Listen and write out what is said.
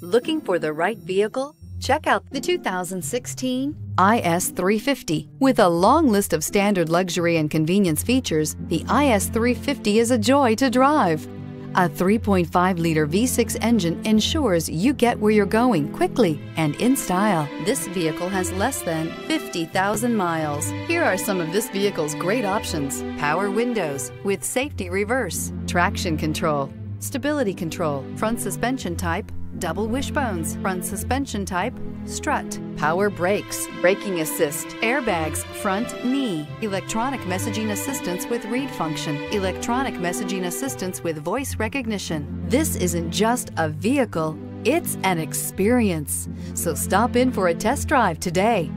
Looking for the right vehicle? Check out the 2016 IS350. With a long list of standard luxury and convenience features, the IS350 is a joy to drive. A 3.5-liter V6 engine ensures you get where you're going quickly and in style. This vehicle has less than 50,000 miles. Here are some of this vehicle's great options. Power windows with safety reverse, traction control, stability control, front suspension type, double wishbones, front suspension type, strut, power brakes, braking assist, airbags, front knee, electronic messaging assistance with read function, electronic messaging assistance with voice recognition. This isn't just a vehicle, it's an experience. So stop in for a test drive today.